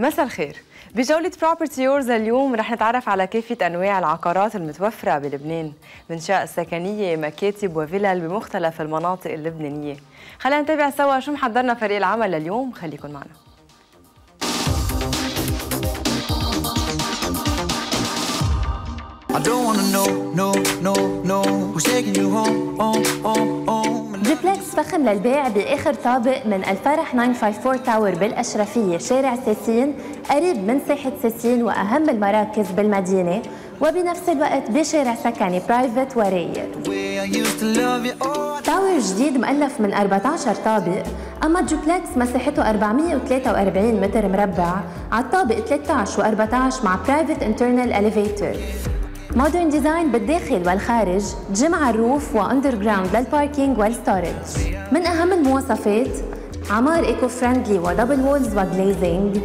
مساء الخير. بجولة Property Yours اليوم رح نتعرف على كافة أنواع العقارات المتوفرة بلبنان من شقق سكنية مكاتب وفلل بمختلف المناطق اللبنانية. خلينا نتابع سوا شو محضرنا فريق العمل لليوم خليكن معنا. I don't wanna know, no, no, no Who's taking you home, home, home, home. فخم للبيع بآخر طابق من الفرح 954 Tower بالأشرفية شارع ساسين قريب من ساحة ساسين وأهم المراكز بالمدينة وبنفس الوقت بشارع سكني private oh tower جديد مؤلف من 14 طابق أما الدوبلكس مساحته 443 متر مربع على الطابق 13 و14 مع private internal elevator modern design بالداخل والخارج جيم على ال roof و underground لل parking وال storage من أهم المواصفات؟ عمار eco-friendly و double walls و glazing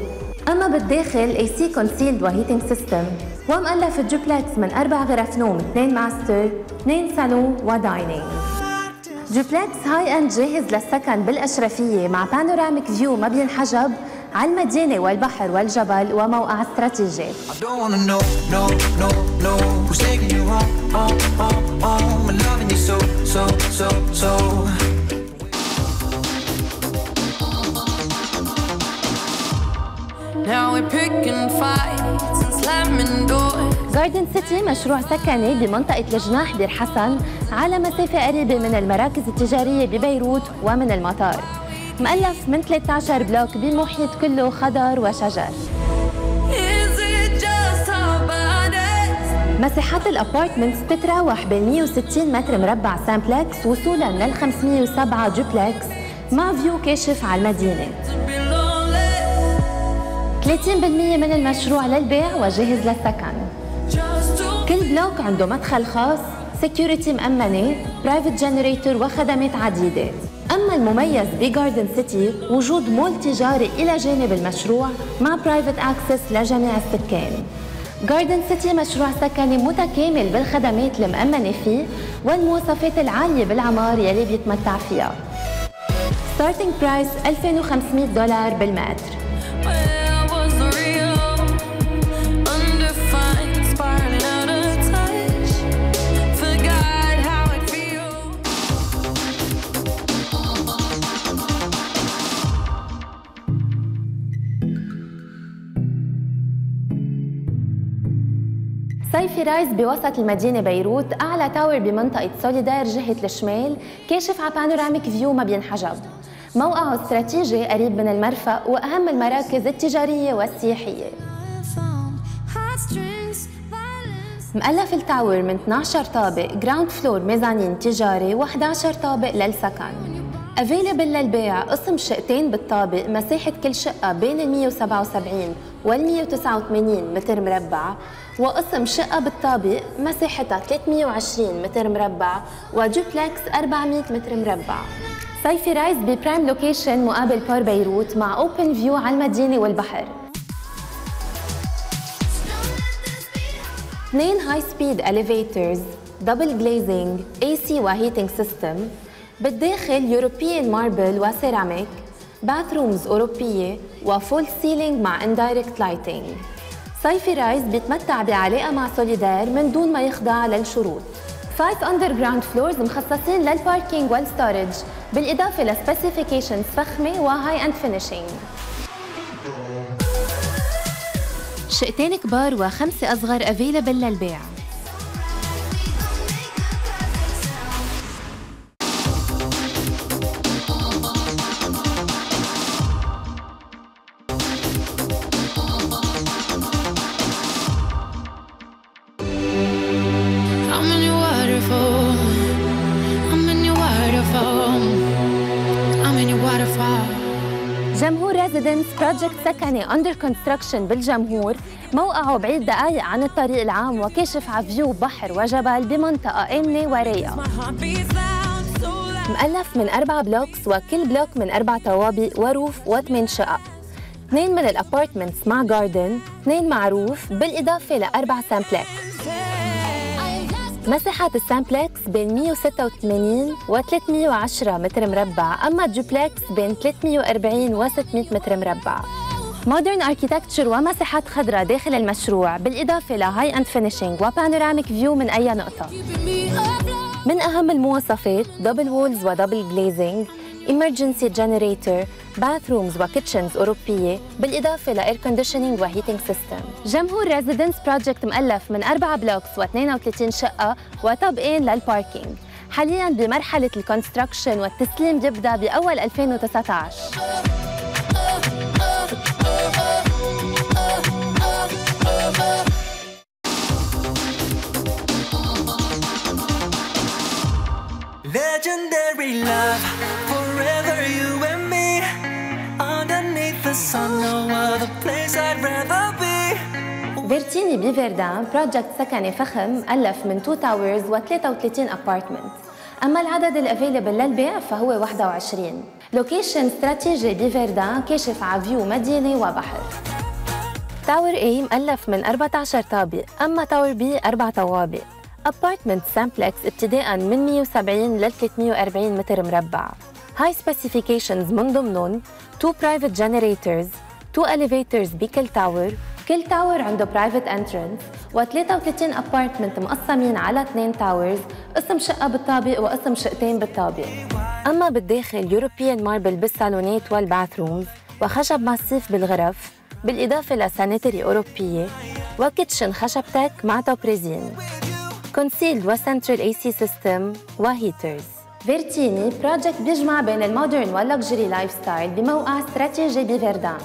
أما بالداخل AC concealed و heating system ومؤلف الدوبلكس من أربع غرف نوم اثنين ماستر اثنين صالون و dining duplex high-end جاهز للسكن بالأشرفية مع panoramic view ما بينحجب على المدينة والبحر والجبل وموقع استراتيجي. Garden City مشروع سكني بمنطقة الجناح بير حسن على مسافة قريبة من المراكز التجارية ببيروت ومن المطار. مؤلف من 13 block بمحيط كله خضر وشجر? مساحات ال apartments بتتراوح بين 160 متر مربع simplex وصولا لل 507 دوبلكس مع view كاشف على lonely. 30% من المشروع للبيع وجاهز للسكن كل block عنده مدخل خاص security مأمنة private generator وخدمات عديدة. أما المميز ب Garden City وجود مول تجاري إلى جانب المشروع مع private access لجميع السكان. Garden City مشروع سكني متكامل بالخدمات المأمنة فيه والمواصفات العالية بالعمار يلي بيتمتع فيها. starting price 2500 دولار بالمتر. Saifi Rise بوسط المدينة بيروت أعلى tower بمنطقة سوليدار جهة الشمال كاشف على panoramic view ما بينحجب موقعه استراتيجي قريب من المرفأ وأهم المراكز التجارية والسياحية. مؤلف ال tower من 12 طابق ground floor mezzanine تجاري و11 طابق للسكن available للبيع قسم شقتين بالطابق مساحة كل شقة بين ال 177 وال 189 متر مربع وقسم شقة بالطابق مساحتها 320 متر مربع ودوبلكس 400 متر مربع. صيفي رايز ب prime location مقابل بور بيروت مع open view على المدينة والبحر. اثنين high speed elevators double glazing AC و heating system بالداخل European marble وسيراميك bathrooms أوروبية و false ceiling مع indirect lighting صيفي رايز بيتمتع بعلاقة مع سوليدار من دون ما يخضع للشروط. 5 underground floors مخصصين لل parking وال storage بالإضافة ل specifications فخمة و high-end finishing شقتين كبار وخمسة أصغر available للبيع. جمهور ريزيدنس project سكني under construction بالجمهور موقعه بعيد دقائق عن الطريق العام وكاشف على view بحر وجبل بمنطقة آمنة loud. مؤلف من أربع blocks وكل block من أربع طوابق و roof وثمان شقق. اثنين من ال apartments مع garden اثنين مع roof بالإضافة لأربع simplex مساحات ال simplex بين 186 و 310 متر مربع أما الدوبلكس بين 340 و 600 متر مربع. modern architecture ومساحات خضراء داخل المشروع بالإضافة ل high-end finishing و panoramic view من أي نقطة. من أهم المواصفات double walls و double glazing emergency generator bathrooms و kitchens أوروبية بالإضافة ل air conditioning و heating system جمهور ريزيدنس project مؤلف من أربعة blocks و32 شقة وطابقين لل parking حاليا بمرحلة ال construction والتسليم يبدأ بأول 2019 Legendary love, فيرتيني بفيردان project سكني فخم مؤلف من 2 towers و33 apartment أما العدد ال available للبيع فهو 21 location استراتيجي بفيردان كاشف على view مدينة وبحر. tower A مؤلف من 14 طابق. أما tower B أربع طوابق. apartment simplex ابتداء من 170 ل 340 متر مربع. high specifications من ضمنهم 2 private generators 2 elevators بكل tower كل tower عنده private entrance و33 apartment مقسمين على اثنين towers قسم شقة بالطابق وقسم شقتين بالطابق. أما بالداخل European marble بالصالونات وال bathrooms وخشب massif بالغرف بالإضافة ل sanitary أوروبية و kitchen خشب تك مع توبريزين concealed و central AC system و heaters فيرتيني project بيجمع بين ال modern وال luxury lifestyle بموقع استراتيجي بفيردان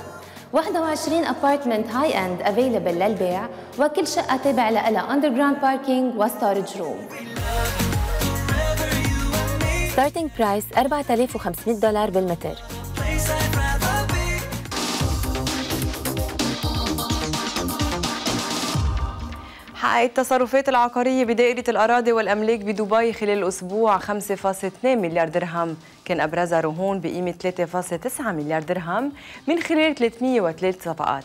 21 apartment high-end available للبيع وكل شقة تابع لها underground parking و storage room starting price 4500 دولار بالمتر. حققت التصرفات العقارية بدائرة الأراضي والأملاك بدبي خلال الأسبوع 5.2 مليار درهم. كان أبرزها رهون بقيمة 3.9 مليار درهم من خلال 303 صفقات.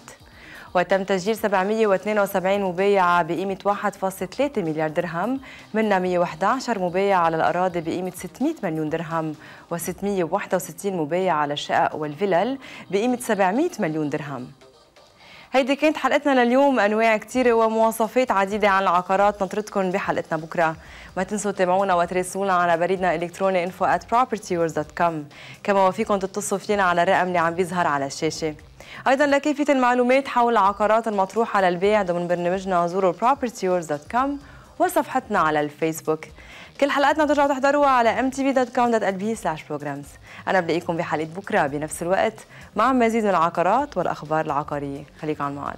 وتم تسجيل 772 مبايعة بقيمة 1.3 مليار درهم منها 111 مبايعة على الأراضي بقيمة 600 مليون درهم و661 مبايعة على الشقق والفلل بقيمة 700 مليون درهم. هيدي كانت حلقتنا لليوم. أنواع كثيره ومواصفات عديدة عن العقارات. نطردكم بحلقتنا بكرة. ما تنسوا تتابعونا وتراسلونا على بريدنا الالكتروني info at propertyyours.com كما وفيكم تتصلوا فينا على الرقم اللي عم بيظهر على الشاشة. أيضا لكافه المعلومات حول العقارات المطروحة للبيع ضمن برنامجنا زوروا propertyyours.com وصفحتنا على الفيسبوك. كل حلقاتنا ترجعوا تحضروها على mtv.com.lb/programs أنا بلاقيكم بحلقة بكرة بنفس الوقت مع مزيد من العقارات والأخبار العقارية. خليكم على الموعد.